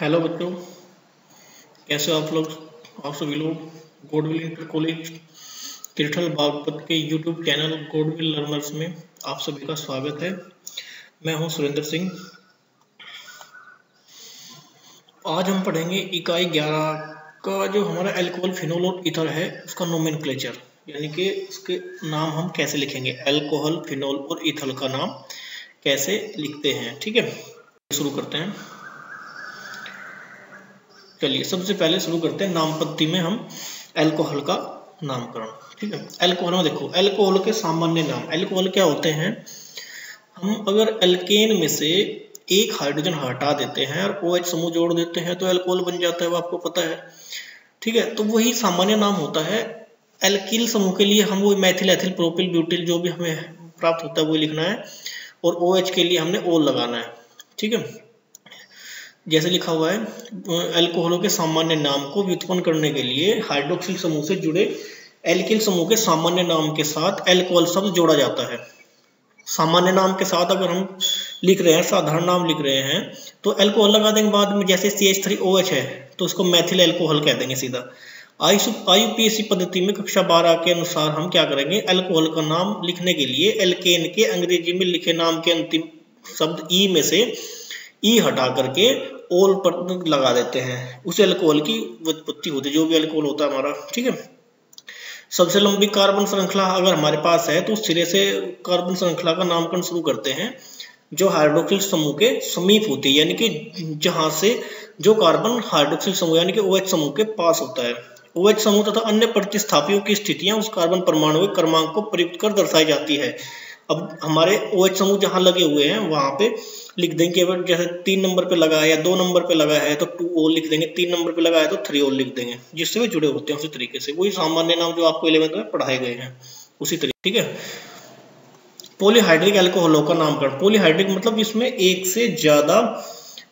Hello बच्चों। कैसे आप लोग? आप सभी लोग? Goodwill inter college Tirthal Baghpat के यूट्यूब चैनल गोडविल लर्नर्स में आप सभी का स्वागत है। मैं हूँ सुरेंद्र सिंह। आज हम पढ़ेंगे इकाई 11 का जो हमारा एल्कोहल फिनोल और इथर है, उसका नोमेन यानी कि उसके नाम हम कैसे लिखेंगे? एल्कोहल फिनोल और इथल का नाम कैसे लिखते हैं, ठीक है? शुरू करते हैं। चलिए, सबसे पहले शुरू करते हैं नामपत्ति में हम एल्कोहल का नामकरण, ठीक है? अल्कोहल में देखो एल्कोहल के सामान्य नाम अल्कोहल क्या होते हैं? हम अगर अल्केन में से एक हाइड्रोजन हटा देते हैं और ओ OH समूह जोड़ देते हैं तो एल्कोहल बन जाता है, वो आपको पता है, ठीक है? तो वही सामान्य नाम होता है एल्किल समूह के लिए हम वो मैथिल एथिल प्रोपिल ब्यूटिल जो भी हमें प्राप्त होता है वो लिखना है, और ओ OH के लिए हमने ओल लगाना है, ठीक है? जैसे लिखा हुआ है, अल्कोहलों के सामान्य नाम को व्युत्पन्न करने के लिए हाइड्रोक्सिल समूह से जुड़े एल्किल समूह के सामान्य नाम के साथ एल्कोहल शब्द जोड़ा जाता है। सामान्य नाम के साथ अगर हम लिख रहे हैं, साधारण नाम लिख रहे हैं तो एल्कोहल लगा देंगे बाद में, जैसे C H three O H है तो उसको मैथिल एल्कोहल कह देंगे सीधा। आई आई पी एस सी पद्धति में कक्षा बारह के अनुसार हम क्या करेंगे एल्कोहल का नाम लिखने के लिए एल्केन के अंग्रेज़ी में लिखे नाम के अंतिम शब्द ई में से ई हटा करके ओल पर लगा देते हैं। उस अल्कोहल की उत्पत्ति होती है, जो भी अल्कोहल होता है हमारा, ठीक है? सबसे लंबी कार्बन श्रृंखला अगर हमारे पास है तो उस सिरे से कार्बन श्रृंखला का नामकरण शुरू करते हैं, जो हाइड्रोक्सिल समूह के समीप होती है, यानी कि जहाँ से जो कार्बन हाइड्रोक्सिल समूह, यानी कि OH समूह के पास होता है। OH समूह तथा अन्य प्रतिस्थापियों की स्थितियाँ उस कार्बन परमाणु के क्रमांक को प्रयुक्त कर दर्शाई जाती है। अब हमारे ओ OH समूह जहाँ लगे हुए हैं, वहाँ पे लिख देंगे अगर जैसे तीन नंबर पे लगा है या दो नंबर पे लगा है तो टू ओ लिख देंगे। तीन नंबर पे लगा है तो थ्री ओ लिख देंगे, जिससे वे जुड़े होते हैं उसी तरीके से। वही सामान्य नाम जो आपको इलेवेंथ में पढ़ाए गए हैं, उसी तरीके, ठीक है? पोलीहाइड्रिक एल्कोहलों का नामकरण। पोलीहाइड्रिक मतलब इसमें एक से ज़्यादा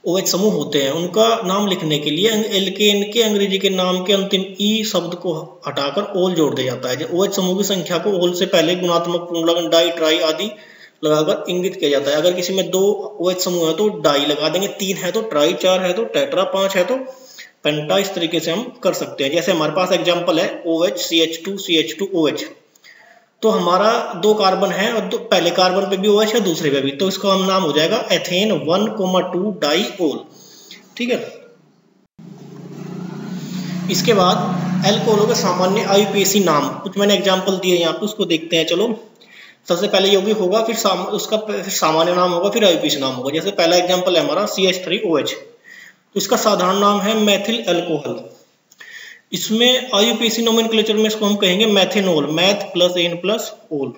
ओ OH समूह होते हैं। उनका नाम लिखने के लिए एल्केन के अंग्रेज़ी के नाम के अंतिम ई शब्द को हटाकर ओल जोड़ दिया जाता है। ओ OH समूह की संख्या को ओल से पहले गुणात्मक पूर्ण डाई, ट्राई आदि लगाकर इंगित किया जाता है। अगर किसी में दो ओ एच समूह है तो डाई लगा देंगे। तीन है तो ट्राई, चार है तो टेट्रा, पाँच है तो पेंटा। इस तरीके से हम कर सकते हैं। जैसे हमारे पास एग्ज़ाम्पल है, O H, C H two, C H two, O H. तो हमारा दो कार्बन है और दो पहले कार्बन पे भी ओ एच है दूसरे पे भी। तो इसका हम नाम हो जाएगा ethane one comma two diol ठीक है? इसके बाद एल्कोहलों के सामान्य आयुपीएसी नाम। कुछ मैंने एग्ज़ाम्पल दिए यहाँ पे उसको देखते हैं चलो। सबसे पहले यौगिक होगा फिर साम, उसका फिर सामान्य नाम होगा फिर आईपीसी नाम होगा। जैसे पहला एग्जांपल है हमारा C H three O H इसका साधारण नाम है मैथिल एल्कोहल इसमें आईयूपीसी नोमेनक्लेचर में इसको हम कहेंगे methanol meth plus an plus ol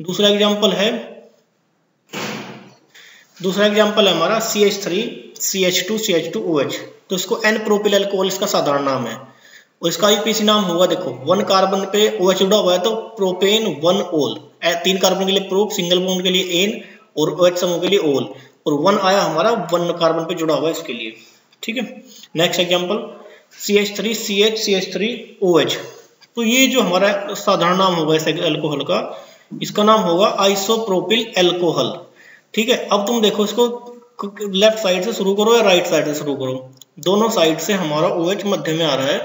दूसरा एग्जांपल है, दूसरा एग्जांपल है हमारा C H three C H two C H two O H तो इसको एन प्रोपिल एल्कोहल इसका साधारण नाम है। और इसका आईपीसी नाम होगा, देखो वन कार्बन पे ओ एच जुड़ा हुआ है तो प्रोपेन वन ओल तीन कार्बन के लिए प्रो सिंगल बॉन्ड के लिए एन और ओ एच समूह के लिए ओल और वन आया हमारा वन कार्बन पे जुड़ा हुआ है इसके लिए। ठीक है? Next example C H three C H C H three O H तो ये जो हमारा साधारण नाम होगा इस एल्कोहल का, इसका नाम होगा आइसोप्रोपिल एल्कोहल ठीक है? अब तुम देखो इसको लेफ़्ट साइड से शुरू करो या राइट साइड से शुरू करो? दोनों साइड से हमारा ओ OH मध्य में आ रहा है।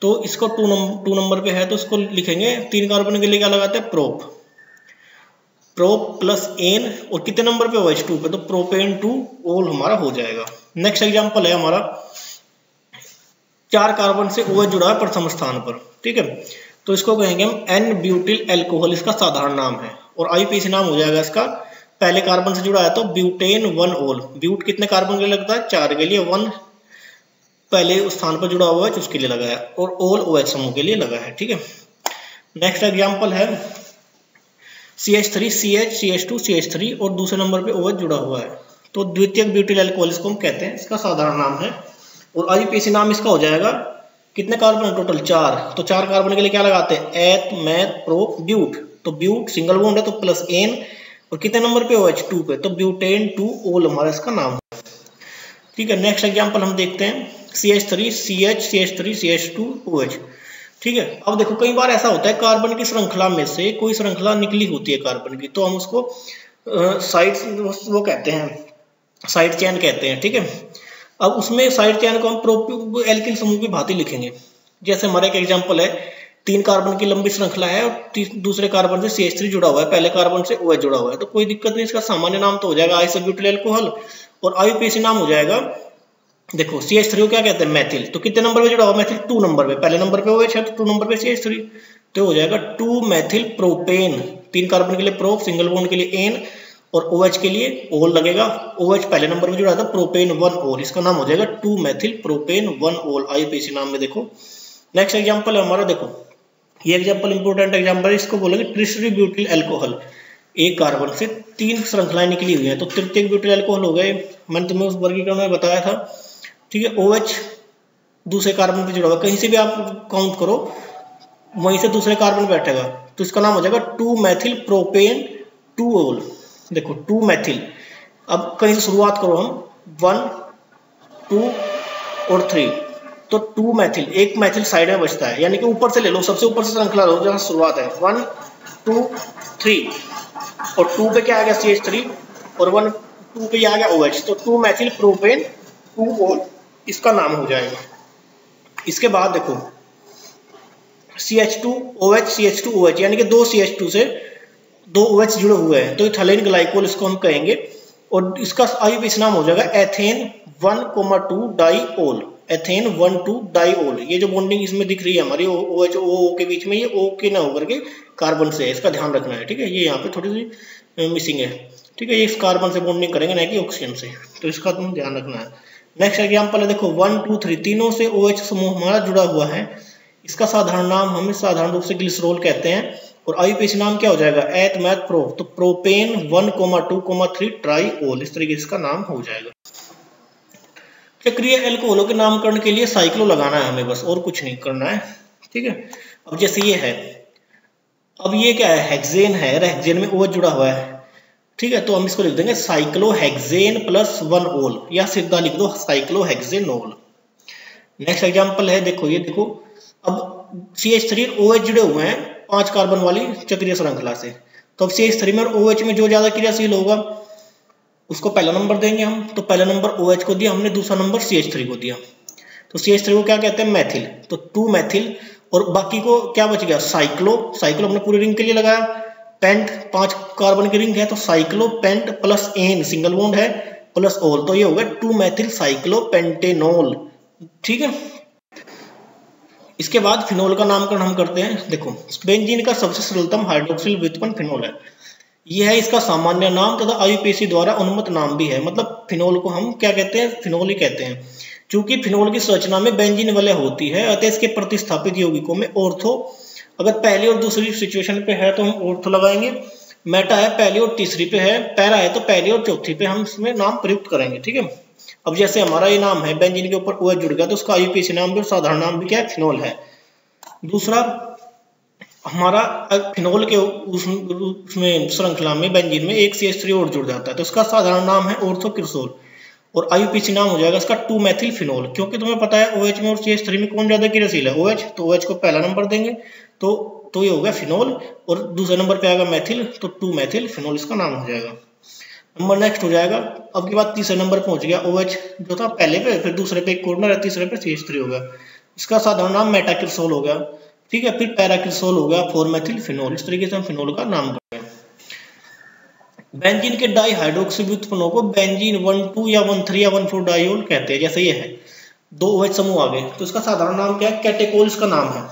तो इसको टू नंबर टू नंबर पे है तो इसको लिखेंगे, तीन कार्बन के लिए क्या लगाते हैं? प्रोप प्रोप प्लस एन और कितने नंबर पे ओ OH टू पे? तो प्रोपेन टू ओल हमारा हो जाएगा। नेक्स्ट एग्ज़ाम्पल है हमारा। चार कार्बन से OH जुड़ा है प्रथम स्थान पर, ठीक है? तो इसको कहेंगे हम एन ब्यूटिल एल्कोहल इसका साधारण नाम है। और आईपीसी नाम हो जाएगा इसका। पहले कार्बन से जुड़ा है तो ब्यूटेन वन ओल ब्यूट कितने कार्बन के लिए लगता है? चार के लिए वन पहले उस स्थान पर जुड़ा हुआ है, उसके लिए लगा है। और ओल ओ OH समूह के लिए लगा है, ठीक है? नेक्स्ट एग्ज़ाम्पल है C H three C H C H two C H three और दूसरे नंबर पे ओ OH जुड़ा हुआ है। तो द्वितीय ब्यूटिल एल्कोहल इसको हम कहते हैं, इसका साधारण नाम है और आईपीसी नाम इसका हो जाएगा। कितने कार्बन है टोटल चार। तो चार कार्बन के लिए क्या लगाते हैं? एथ मैथ प्रो ब्यूट तो ब्यूट सिंगल बॉन्ड है तो प्लस एन और कितने नंबर पे ओ एच टू पे। तो ब्यूटेन टू ओल हमारा इसका नाम। है ठीक है नेक्स्ट एग्ज़ाम्पल हम देखते हैं। C H three C H C H three C H two O H ठीक है, अब देखो, कई बार ऐसा होता है कार्बन की श्रृंखला में से कोई श्रृंखला निकली होती है कार्बन की तो हम उसको साइड वो कहते हैं साइड चैन कहते हैं, ठीक है। अब उसमें साइड चैन को हम एल्किल समूह की भांति लिखेंगे। जैसे हमारा एक एग्ज़ाम्पल है, तीन कार्बन की लंबी श्रृंखला है और दूसरे कार्बन से सी थ्री जुड़ा हुआ है, पहले कार्बन से ओ जुड़ा हुआ है। तो कोई दिक्कत नहीं, इसका सामान्य नाम तो हो जाएगा आइसोब्यूटिल एल्कोहल और आईयूपीएसी नाम हो जाएगा। देखो सी एच थ्री को क्या कहते हैं? मैथिल तो कितने नंबर पे जुड़ा हुआ? मैथिल टू नंबर पे। पहले नंबर पे ओ OH है तो टू नंबर पे सी एच थ्री तो हो जाएगा टू मैथिल प्रोपेन तीन कार्बन के लिए प्रो सिंगल बॉन्ड के लिए एन और ओ OH के लिए ओल लगेगा। ओ OH पहले नंबर पे जुड़ा था प्रोपेन वन ओल इसका नाम हो जाएगा two methyl propane one ol IUPAC नाम में देखो। नेक्स्ट एग्ज़ाम्पल हमारा, देखो। ये एग्ज़ाम्पल इंपोर्टेंट एग्ज़ाम्पल है, इसको बोलेंगे ट्रिशरी ब्यूटिल एल्कोहल एक कार्बन से तीन श्रृंखलाएँ निकली हुई है तो तृतीय ब्यूटिल एल्कोहल हो गए। मैंने तुम्हें उस वर्गीकरण में बताया था। ठीक है ओ OH दूसरे कार्बन पे जुड़ा हुआ कहीं से भी आप काउंट करो, वहीं से दूसरे कार्बन बैठेगा। तो इसका नाम हो जाएगा टू मैथिल प्रोपेन टू ओल देखो टू मैथिल अब कहीं से शुरुआत करो हम। वन टू और थ्री तो टू मैथिल एक मैथिल साइड में बचता है। यानी कि ऊपर से ले लो, सबसे ऊपर से श्रृंखला लो, जहाँ शुरुआत है। वन टू थ्री और टू पे क्या आ गया सी एच थ्री और वन टू पे आ गया ओ OH तो two methyl propane two ol इसका नाम हो जाएगा। इसके बाद देखो C H two O H C H two O H यानी कि दो सी एच टू से दो ओ OH जुड़े हुए हैं। तो इथाइलिन ग्लाइकोल इसको हम कहेंगे, और इसका आयु नाम हो जाएगा, ethane one comma two diol ethane one two diol ये जो बॉन्डिंग इसमें दिख रही है हमारी, ओ एच ओ के बीच में, ये ओ के ना होकर के कार्बन से है, इसका ध्यान रखना है, ठीक है? ये यहाँ पे थोड़ी सी मिसिंग है, ठीक है? ये इस कार्बन से बॉन्डिंग करेंगे, ना कि ऑक्सीजन से। तो इसका तुम ध्यान रखना है। नेक्स्ट एग्ज़ाम्पल है देखो, वन, टू, थ्री, तीनों से ओ OH समूह हमारा जुड़ा हुआ है। इसका साधारण नाम हम साधारण रूप से ग्लिसरोल कहते हैं। और आईयूपीसी नाम क्या हो जाएगा? एथ मैथ प्रो तो propane one comma two comma three triol इस तरीके इसका नाम हो जाएगा। चक्रीय एल्कोहलों के नामकरण के लिए साइक्लो लगाना है हमें बस, और कुछ नहीं करना है, ठीक है? अब जैसे ये है, अब ये क्या है? हेक्सेन है हेक्सेन में ओ जुड़ा हुआ है, ठीक है? तो हम इसको लिख देंगे cyclo hexane plus one ol या सीधा लिख दो साइक्लो हेक्सेनोल नेक्स्ट एग्जांपल है, देखो, ये देखो, अब C H three O H जुड़े हुए हैं पाँच कार्बन वाली चक्रीय श्रृंखला से। तो अब एच थ्री में ओ एच में जो ज़्यादा क्रियाशील होगा, उसको पहला नंबर देंगे हम। तो पहला नंबर ओ OH को दिया हमने, दूसरा नंबर सी को दिया। तो सी को क्या कहते हैं? मैथिल तो टू मैथिल और बाकी को क्या बच गया? साइक्लो साइक्लो हमने पूरी रिंग के लिए लगाया। पेंट पाँच कार्बन की रिंग है तो cyclo pent plus an single bond है प्लस ओल तो ये हो गया टू मैथिल साइक्लो पेंटेनोल ठीक है? इसके बाद फिनोल का नामकरण हम करते हैं। देखो बेंजीन का सबसे सरलतम हाइड्रोक्सिल व्युत्पन्न फिनोल है। यह है इसका सामान्य नाम तथा आयुपीसी द्वारा अनुमत नाम भी है। मतलब फिनोल को हम क्या कहते हैं? फिनोल ही कहते हैं। क्योंकि फिनोल की संरचना में बेंजीन वलय होती है, अतः इसके प्रतिस्थापित यौगिकों में ऑर्थो अगर पहली और दूसरी सिचुएशन पे है तो हम ऑर्थो लगाएँगे। मेटा है पहली और तीसरी पे है, पैरा है तो पहली और चौथी पे हम इसमें नाम प्रयुक्त करेंगे, ठीक है? अब जैसे हमारा ये नाम है बेंजीन के ऊपर OH जुड़ गया तो उसका आयुपीसी नाम भी और साधारण नाम भी क्या है? फिनोल है। दूसरा, हमारा फिनोल के उसमें, श्रृंखला में बेंजीन में एक सी एच थ्री और जुड़ जाता है तो इसका साधारण नाम है ऑर्थोक्रिसोल और आईयूपीसी नाम हो जाएगा इसका टू मैथिल फिनोल क्योंकि तुम्हें पता है ओएच में और सी एच थ्री में कौन ज़्यादा क्रियाशील है? ओएच तो ओएच को पहला नंबर देंगे तो तो ये हो गया फिनोल और दूसरे नंबर पे आएगा मैथिल तो टू मैथिल फिनोल इसका नाम हो जाएगा। नंबर नेक्स्ट हो जाएगा। अब के बाद तीसरे नंबर पहुँच गया। ओएच जो था पहले पे, फिर दूसरे पे एक कॉर्नर है तीसरे पे सी थ्री हो गया। इसका साधारण नाम मेटाक्रिसोल हो गया। ठीक है, फिर पैराक्रिसोल हो गया फोरमेथिल फिनोल इस तरीके से हम फिनोल का नाम करते हैं। बेंजीन के डाई हाइड्रोक्सी व्युत्पन्नों को बेंजीन वन टू या वन थ्री या वन फोर डाइल कहते हैं, जैसे ये है। दो ओ OH समूह आ गए। तो इसका साधारण नाम क्या है? कैटेकोल इसका नाम है।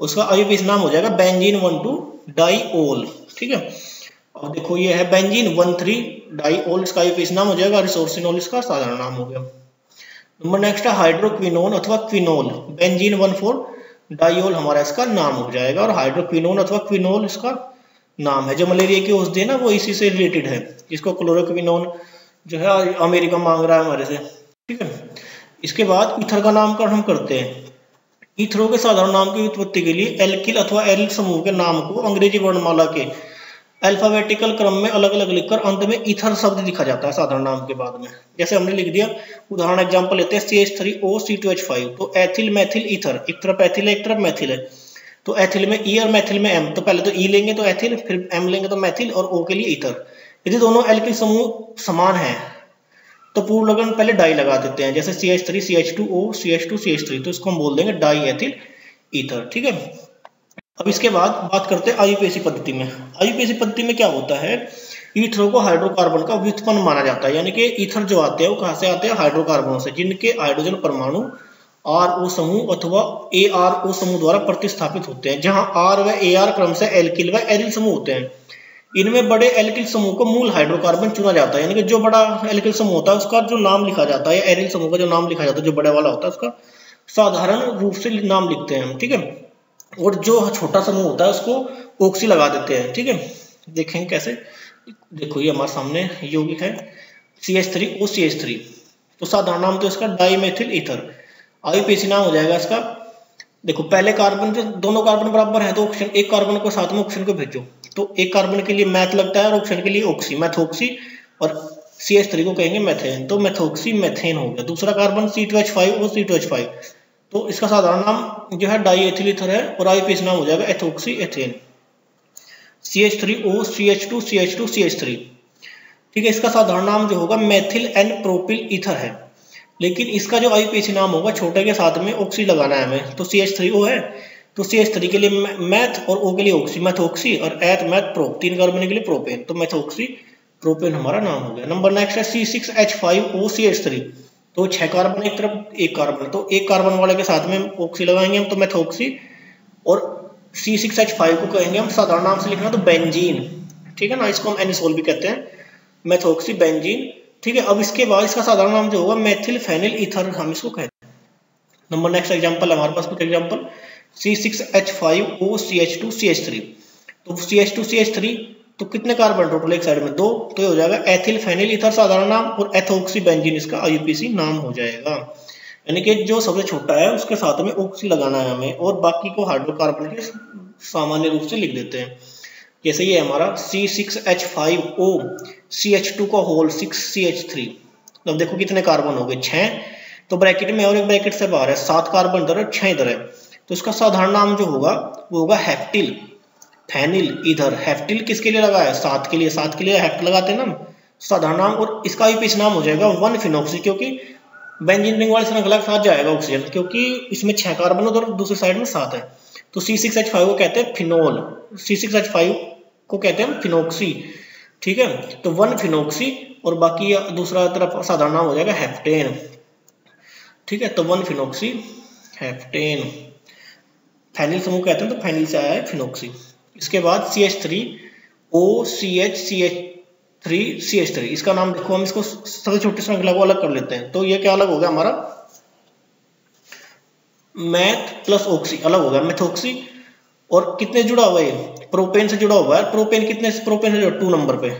उसका आयुपीस नाम हो जाएगा। बेंजीन वन टू डाईओल ठीक है? अब देखो, ये है बेंजीन वन थ्री डाईओल इसका आयुपीस नाम हो जाएगा रिसोर्सिनोल इसका साधारण नाम हो गया। नंबर नेक्स्ट है हाइड्रोक्विनोन अथवा quinol benzene one four diol हमारा इसका नाम हो जाएगा और हाइड्रोक्विनोन अथवा क्विनोल इसका नाम है। जो मलेरिया की औषधि है ना, वो इसी से रिलेटेड है। जिसको क्लोरोक्विनोन जो है, अमेरिका मांग रहा है हमारे से। ठीक है इसके बाद इथर का नामकरण हम करते हैं। इथरों के साधारण नाम की उत्पत्ति के लिए एल्किल अथवा एल समूह के नाम को अंग्रेज़ी वर्णमाला के अल्फाबेटिकल क्रम में अलग अलग लिखकर अंत में इथर शब्द लिखा जाता है साधारण नाम के बाद में। जैसे हमने लिख दिया, उदाहरण एग्जांपल लेते हैं C H three O C two H five तो एथिल मैथिल इथर एक तरफ़ एथिल है, एक तरफ़ मैथिल है। तो एथिल में ई और मैथिल में एम तो पहले तो ई लेंगे तो एथिल फिर एम लेंगे तो मैथिल और ओ के लिए इथर यदि दोनों एल्किल समूह समान है तो पूर्ण लगन पहले डाई लगा देते हैं, जैसे C H three C H two O C H two C H three तो इसको हम बोल देंगे डाई एथिल ईथर ठीक है? अब इसके बाद बात करते हैं आयुपीएसी पद्धति में। आयुपीएसी पद्धति में क्या होता है? ईथरों को हाइड्रोकार्बन का व्युत्पन्न माना जाता है। यानी कि ईथर जो आते हैं, वो कहाँ से आते हैं? हाइड्रोकार्बनों से, जिनके हाइड्रोजन परमाणु आर ओ समूह अथवा ए आर ओ समूह द्वारा प्रतिस्थापित होते हैं, जहाँ आर व ए आर क्रम से एल्किल व एरिल समूह होते हैं। इनमें बड़े एल्किल समूह को मूल हाइड्रोकार्बन चुना जाता है। यानी कि जो बड़ा एल्किल समूह होता है, उसका जो नाम लिखा जाता है, या एरिल समूह का जो नाम लिखा जाता है, जो बड़े वाला होता है, उसका साधारण रूप से नाम लिखते हैं ठीक है? और जो छोटा समूह होता है उसको ओक्सी लगा देते हैं, ठीक है? देखेंगे कैसे। देखो, ये हमारे सामने यौगिक है C H three O C H three तो साधारण नाम तो इसका डाईमेथिल ईथर आईपीसी नाम हो जाएगा इसका। देखो, पहले कार्बन जो दोनों कार्बन बराबर है तो ऑक्सीजन एक कार्बन को साथ में ऑक्सीजन को भेजो। तो एक कार्बन के लिए मैथ लगता है और ऑक्सीजन के लिए ऑक्सी मैथोक्सी और सी एच थ्री को कहेंगे मैथेन तो मैथोक्सी मैथेन हो गया। दूसरा carbon C two H five और सी टू एच फाइव तो इसका साधारण नाम जो है डाई एथिल ईथर है और आईपीसी नाम हो जाएगा ethoxy ethane C H three O C H two C H two C H three ठीक है, इसका साधारण नाम जो होगा मैथिल एन प्रोपिल ईथर है। लेकिन इसका जो आईपीसी नाम होगा छोटे के साथ में ऑक्सी लगाना है हमें। तो सी एच थ्री ओ है। तो सी एच थ्री के लिए मैथ और ओ के लिए ऑक्सी मैथोक्सी और एथ मैथ प्रो तीन कार्बन के लिए प्रोपेन तो मैथोक्सी प्रोपेन हमारा नाम हो गया। नंबर नेक्स्ट है C six H five O C H three तो छह कार्बन एक तरफ़, एक कार्बन तो एक कार्बन वाले के साथ में ऑक्सी लगाएँगे, हम तो मैथोक्सी और सी सिक्स एच फाइव को कहेंगे, हम साधारण नाम से लिखना तो बेंजीन ठीक है ना? इसको हम एनिसोल भी कहते हैं। मैथोक्सी बेंजीन ठीक है? अब इसके बाद इसका साधारण नाम जो होगा मेथिल फेनिल ईथर हम इसको कहते हैं। नंबर नेक्स्ट एग्जांपल हमारे पास कुछ example C six H five O C H two C H three तो C H two C H three तो कितने कार्बन टोटल? एक साइड में दो तो ये हो जाएगा एथिल फेनिल ईथर साधारण नाम, और एथोक्सी बेंजीन इसका आईयूपीसी नाम हो जाएगा। यानी कि जो सबसे छोटा है, उसके साथ में ऑक्सी लगाना है हमें, और बाकी को हाइड्रोकार्बन के सामान्य रूप से लिख देते हैं। जैसे ये हमारा C six H five O C H two का whole six C H three अब देखो कितने कार्बन हो गए, छह। तो ब्रैकेट में और एक ब्रैकेट से बाहर है, सात कार्बन इधर है, छह इधर है। तो इसका साधारण नाम जो होगा, वो होगा हेप्टिल फैनिल इधर हेप्टिल किसके लिए लगा है सात के लिए, सात के लिए हेप्ट लगाते हैं ना साधारण नाम और इसका भी पीछे नाम हो जाएगा वन फिनोक्सी क्योंकि बेंजीन रिंग वाली श्रृंखला के साथ जाएगा ऑक्सीजन क्योंकि इसमें छह कार्बन उधर दूसरी साइड में सात है। तो सी सिक्स एच फाइव को कहते हैं phenol C six H five को कहते हैं फिनोक्सी ठीक है? तो वन फिनोक्सी और बाकी दूसरा तरफ़ साधारण नाम हो जाएगा हेप्टेन ठीक है? तो वन फिनोक्सी हेप्टेन फैनिल समूह कहते हैं तो फैनिल से आया है फिनोक्सी इसके बाद C H three O C H C H three C H three इसका नाम देखो, हम इसको सबसे छोटी श्रृंखला को अलग कर लेते हैं। तो ये क्या अलग हो गया हमारा? मैथ प्लस ऑक्सी अलग हो गया। मैथोक्सी और कितने जुड़ा हुआ है प्रोपेन से जुड़ा हुआ है। प्रोपेन कितने प्रोपेन से जुड़ा टू नंबर पे।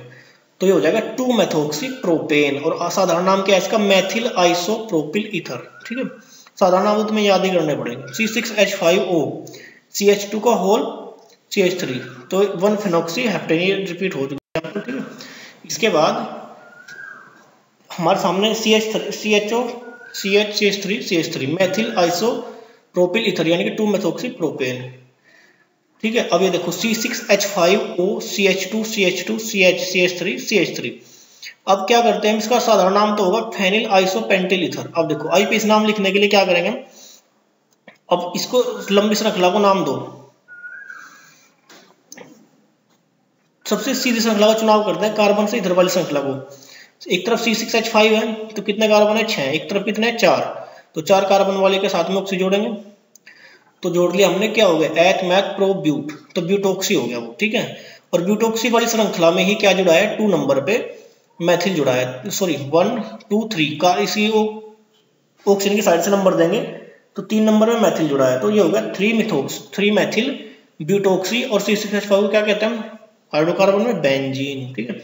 तो ये हो जाएगा टू मैथोक्सी प्रोपेन और असाधारण नाम क्या है इसका? मैथिल आइसोप्रोपिल इथर ठीक है? साधारण नाम तुम्हें याद ही करने पड़ेंगे। C six H five O C H two का होल सी एच थ्री तो वन फिनोक्सी हेप्टेन रिपीट हो चुका है ठीक है? इसके बाद हमारे सामने C H C H O C H C H three C H three methyl isopropyl ether यानी कि टू मेथोक्सी प्रोपेन ठीक है? अब ये देखो C six H five O C H two C H two C H C H three C H three अब क्या करते हैं इसका साधारण नाम तो होगा फेनिल आइसोपेंटिल इथर अब देखो, आई पी इस नाम लिखने के लिए क्या करेंगे अब इसको लंबी श्रृंखला को नाम दो। सबसे सीधी श्रृंखला का चुनाव करते हैं कार्बन से इधर वाली श्रृंखला को। एक तरफ़ सी सिक्स एच फाइव है तो कितने कार्बन है? छह एक तरफ़ कितने चार। तो चार कार्बन वाले के साथ में ऑक्सी जोड़ेंगे। तो जोड़ लिया हमने, क्या हो गया? एथ मैथ प्रो ब्यूट तो ब्यूटोक्सी हो गया वो, ठीक है? और ब्यूटोक्सी वाली श्रृंखला में ही क्या जुड़ा है? टू नंबर पे मैथिल जुड़ा है। सॉरी वन टू थ्री का इसी ऑक्सीजन की साइड से नंबर देंगे तो तीन नंबर में मैथिल जुड़ा है। तो ये हो गया three methox three methyl butoxy और सी सिक्स एच फाइव क्या कहते हैं हाइड्रोकार्बन में बेंजीन, ठीक है?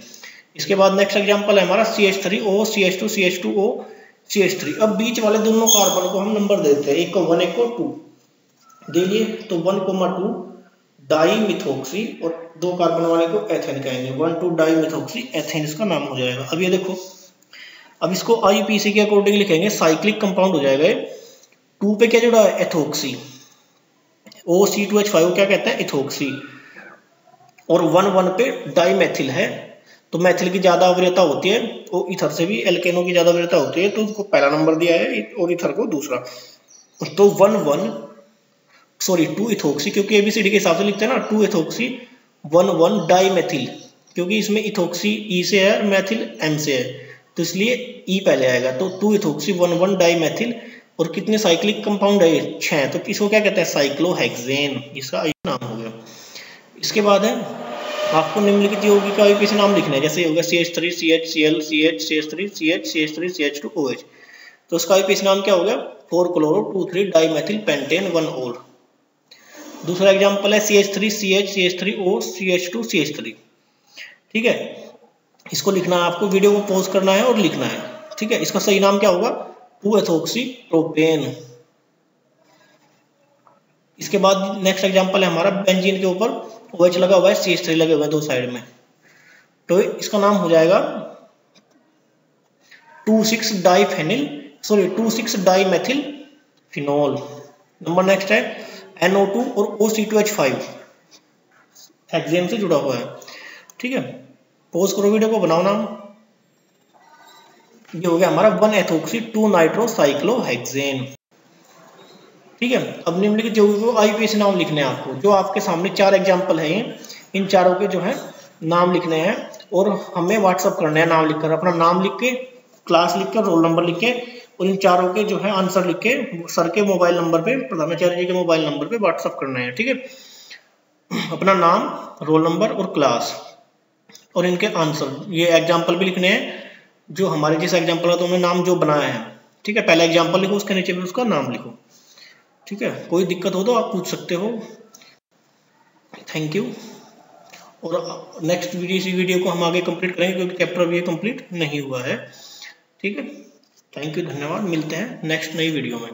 इसके बाद नेक्स्ट एग्जांपल है हमारा C H three O C H two C H two O C H three अब बीच वाले दोनों कार्बन को हम नंबर देते हैं, एक को वन एक को टू दे लिए तो one comma two die methoxy और दो कार्बन वाले को एथेन कहेंगे। One two die methoxy ethane इसका नाम हो जाएगा। अब ये देखो, अब इसको आईपीसी के अकॉर्डिंग लिखेंगे साइक्लिक कंपाउंड हो जाएगा टू पे क्या जुड़ा है? Ethoxy O C two H five क्या कहते हैं? इथोक्सी और वन वन पे डाईमेथिल है तो मैथिल की ज़्यादा वरीयता होती है वो इथर से भी एल्केनो की ज़्यादा वरीयता होती है तो उसको पहला नंबर दिया है और इथर को दूसरा। तो one one sorry two ethoxy क्योंकि एबीसीडी के हिसाब से लिखते हैं ना two ethoxy one one dimethyl क्योंकि इसमें इथोक्सी ई से है और मैथिल एम से है तो इसलिए ई पहले आएगा। तो two ethoxy one one dimethyl और कितने साइक्लिक कंपाउंड है छह तो इसको क्या कहते हैं? साइक्लोहेक्सेन इसका नाम हो गया। इसके बाद है, आपको निम्नलिखित यौगिक का आईपीसी नाम लिखना है? जैसे होगा C H three C H C L C H C H three C H C H three C H two O H तो उसका आईपीसी नाम क्या हो गया? Four chloro two three dimethyl pentane one ol दूसरा example है C H three C H C H three O C H two C H three ठीक है? इसको लिखना है, आपको वीडियो को पोज करना है और लिखना है। ठीक है? इसका सही नाम क्या होगा? टू एथोक्सी प्रोपेन इसके बाद नेक्स्ट एग्जांपल है हमारा बेंजीन के ऊपर ओ OH लगा हुआ है सी एच लगे हुए दो साइड में। तो इसका नाम हो जाएगा two six diphenyl sorry two six dimethyl phenol number next है NO2 और OC2H5 हेक्सेन से जुड़ा हुआ है। ठीक है? पोज करो वीडियो को, बनाओ नाम। ये हो गया हमारा वन एथोक्सी टू नाइट्रोसाइक्लोहेक्सेन ठीक है? अब निम्नलिखित यौगिकों को आईपीएस नाम लिखने हैं आपको, जो आपके सामने चार एग्ज़ाम्पल है इन चारों के जो है, नाम लिखने हैं और हमें व्हाट्सअप करने हैं नाम लिखकर। अपना नाम लिख के क्लास लिख के रोल नंबर लिख के, और इन चारों के जो है आंसर लिख के, सर के मोबाइल नंबर पे प्रधानाचार्य जी के मोबाइल नंबर पे व्हाट्सअप करना है, ठीक है? अपना नाम रोल नंबर और क्लास और इनके आंसर ये एग्ज़ाम्पल भी लिखने हैं, जो हमारे जिस एग्ज़ाम्पल है तो हमने नाम जो बनाया है, ठीक है? पहला एग्ज़ाम्पल लिखो, उसके नीचे भी उसका नाम लिखो। ठीक है? कोई दिक्कत हो तो आप पूछ सकते हो। थैंक यू और नेक्स्ट वीडियो इसी वीडियो को हम आगे कंप्लीट करेंगे क्योंकि चैप्टर अभी कंप्लीट नहीं हुआ है। ठीक है? थैंक यू धन्यवाद। मिलते हैं नेक्स्ट नई वीडियो में।